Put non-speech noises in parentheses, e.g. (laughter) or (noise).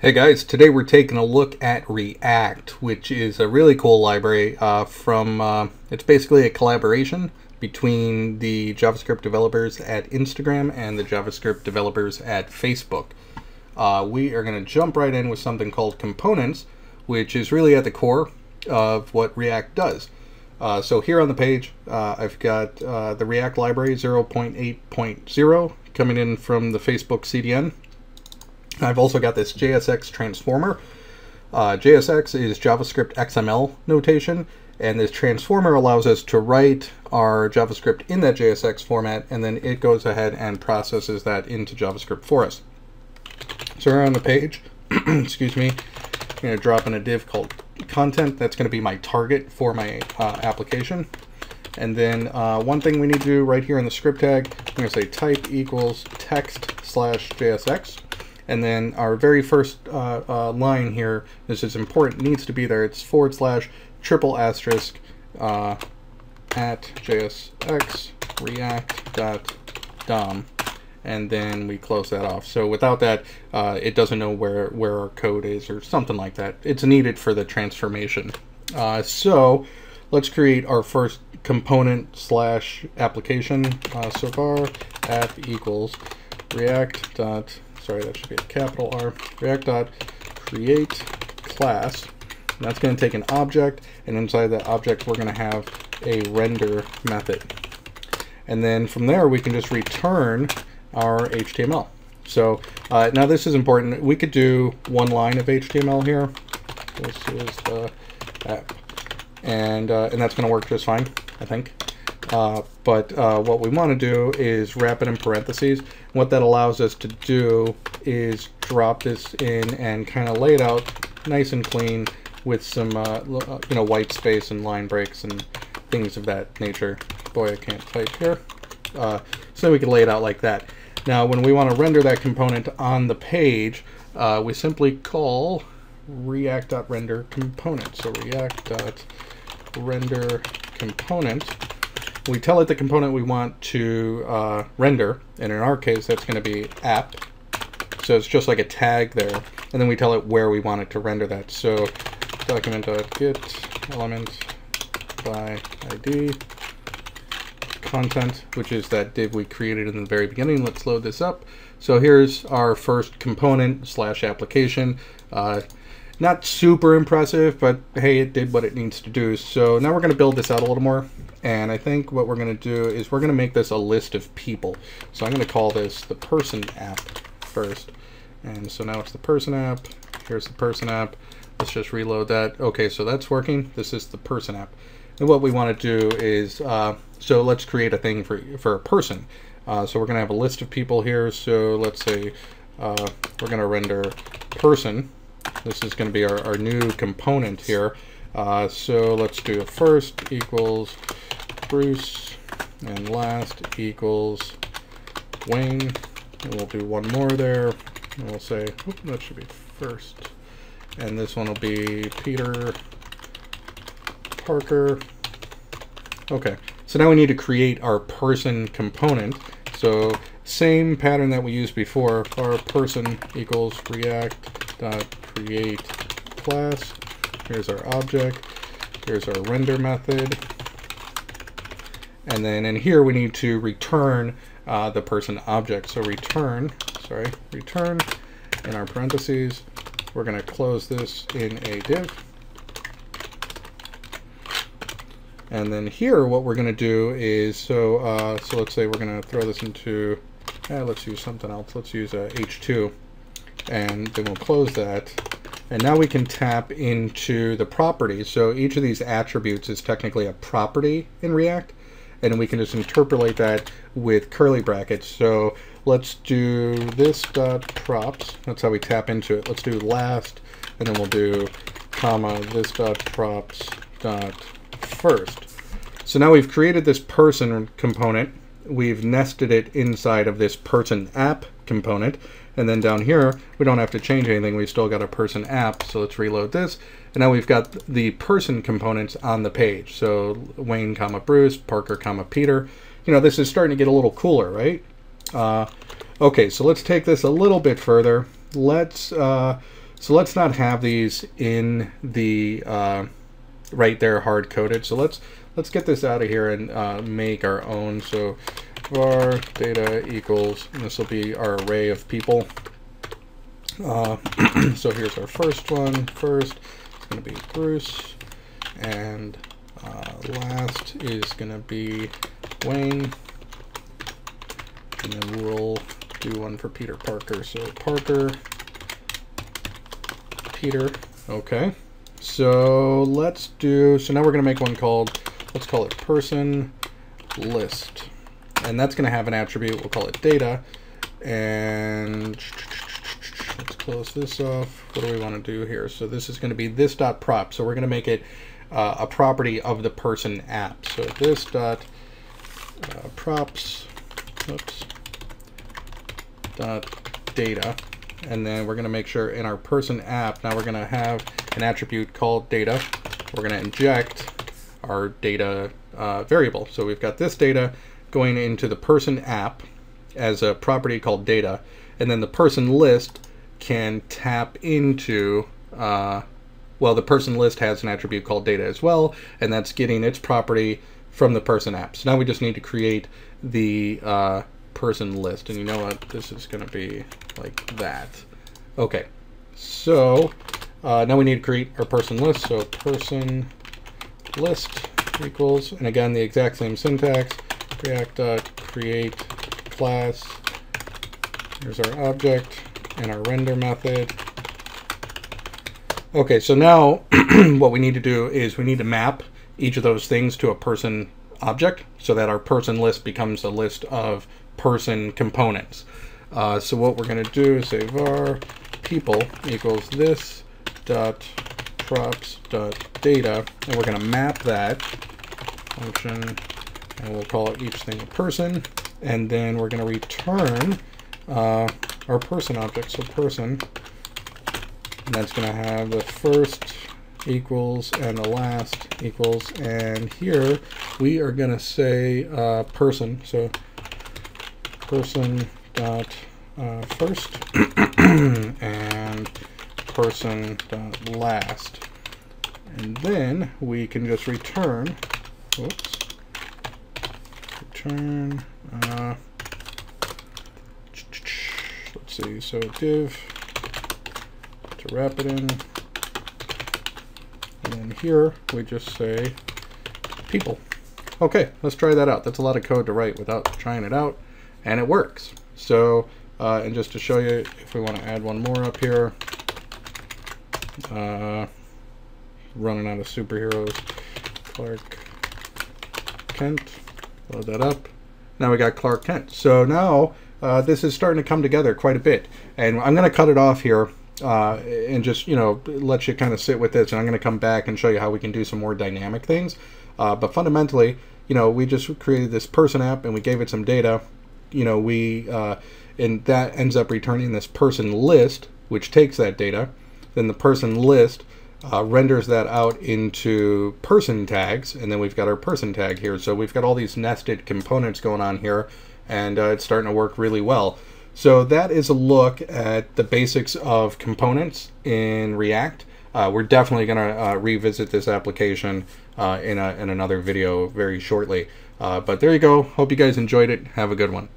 Hey guys, today we're taking a look at React, which is a really cool library uh, from, uh, it's basically a collaboration between the JavaScript developers at Instagram and the JavaScript developers at Facebook. Uh, we are going to jump right in with something called components, which is really at the core of what React does. Uh, so here on the page, uh, I've got uh, the React library 0.8.0 coming in from the Facebook CDN. I've also got this JSX transformer. Uh, JSX is JavaScript XML notation, and this transformer allows us to write our JavaScript in that JSX format, and then it goes ahead and processes that into JavaScript for us. So we're on the page, (clears throat) excuse me, I'm going to drop in a div called content. That's going to be my target for my uh, application. And then uh, one thing we need to do right here in the script tag, I'm going to say type equals text slash JSX. And then our very first uh, uh, line here, this is important, needs to be there. It's forward slash triple asterisk uh, at JSX react dot dom and then we close that off. So without that, uh, it doesn't know where, where our code is or something like that. It's needed for the transformation. Uh, so let's create our first component slash application. Uh, so var app equals react dot sorry, that should be a capital R, react dot create class. And that's going to take an object, and inside that object, we're going to have a render method. And then from there, we can just return our HTML. So uh, now this is important. We could do one line of HTML here. This is the app. And, uh, and that's going to work just fine, I think. Uh, but uh, what we want to do is wrap it in parentheses. What that allows us to do is drop this in and kind of lay it out nice and clean with some uh, uh, you know white space and line breaks and things of that nature. Boy, I can't type here. Uh, so we can lay it out like that. Now, when we want to render that component on the page, uh, we simply call react.render component. So react.render component we tell it the component we want to uh, render, and in our case, that's going to be app. So it's just like a tag there, and then we tell it where we want it to render that. So document.get element by ID content, which is that div we created in the very beginning. Let's load this up. So here's our first component slash application. Uh, not super impressive, but hey, it did what it needs to do. So now we're going to build this out a little more. And I think what we're going to do is we're going to make this a list of people. So I'm going to call this the person app first. And so now it's the person app. Here's the person app. Let's just reload that. Okay, so that's working. This is the person app. And what we want to do is, uh, so let's create a thing for, for a person. Uh, so we're going to have a list of people here. So let's say uh, we're going to render person. This is going to be our, our new component here. Uh, so let's do a first equals Bruce and last equals Wayne. And we'll do one more there. And we'll say, that should be first. And this one will be Peter Parker. Okay, so now we need to create our person component. So same pattern that we used before. Our person equals react dot create class. Here's our object. Here's our render method. And then in here we need to return uh, the person object. So return, sorry, return in our parentheses. We're going to close this in a div. And then here, what we're going to do is, so uh, so let's say we're going to throw this into, eh, let's use something else. Let's use a H2, and then we'll close that. And now we can tap into the properties. So each of these attributes is technically a property in React and we can just interpolate that with curly brackets. So let's do this dot props. That's how we tap into it. Let's do last, and then we'll do comma this dot props dot first. So now we've created this person component. We've nested it inside of this person app component. And then down here, we don't have to change anything. We've still got a person app. So let's reload this. And now we've got the person components on the page. So Wayne, comma Bruce, Parker, comma Peter. You know, this is starting to get a little cooler, right? Uh, okay, so let's take this a little bit further. Let's uh, So let's not have these in the uh, right there hard coded. So let's let's get this out of here and uh, make our own. So var data equals, this will be our array of people. Uh, (clears throat) so here's our first one. First, it's going to be Bruce, and uh, last is going to be Wayne, and then we'll do one for Peter Parker. So Parker, Peter, okay. So let's do, so now we're going to make one called, let's call it person list. And that's going to have an attribute, we'll call it data. And let's close this off. What do we want to do here? So this is going to be this dot prop. So we're going to make it uh, a property of the person app. So this dot uh, props, oops, dot data. And then we're going to make sure in our person app, now we're going to have an attribute called data. We're going to inject our data uh, variable. So we've got this data going into the person app as a property called data. And then the person list can tap into, uh, well, the person list has an attribute called data as well, and that's getting its property from the person app. So now we just need to create the uh, person list. And you know what? This is going to be like that. Okay, so uh, now we need to create our person list. So person list equals, and again, the exact same syntax, react create class. Here's our object and our render method. Okay, so now (clears throat) what we need to do is we need to map each of those things to a person object so that our person list becomes a list of person components. Uh, so what we're going to do is say var people equals this dot props dot data, and we're going to map that function, and we'll call it each thing a person, and then we're going to return uh, our person object, so person, and that's going to have the first equals and the last equals, and here we are going to say uh, person, so person dot uh, first (clears throat) and person dot last, and then we can just return, whoops, return. Uh, let's see, so div to wrap it in. And then here we just say people. Okay, let's try that out. That's a lot of code to write without trying it out, and it works. So, uh, and just to show you, if we want to add one more up here, uh, running out of superheroes, Clark Kent, load that up. Now we got Clark Kent. So now uh, this is starting to come together quite a bit. And I'm going to cut it off here uh, and just, you know, let you kind of sit with this. And I'm going to come back and show you how we can do some more dynamic things. Uh, but fundamentally, you know, we just created this person app and we gave it some data. You know, we, uh, and that ends up returning this person list, which takes that data. Then the person list uh, renders that out into person tags, and then we've got our person tag here. So we've got all these nested components going on here and uh, it's starting to work really well. So that is a look at the basics of components in React. Uh, we're definitely going to uh, revisit this application uh, in, a, in another video very shortly. Uh, but there you go. Hope you guys enjoyed it. Have a good one.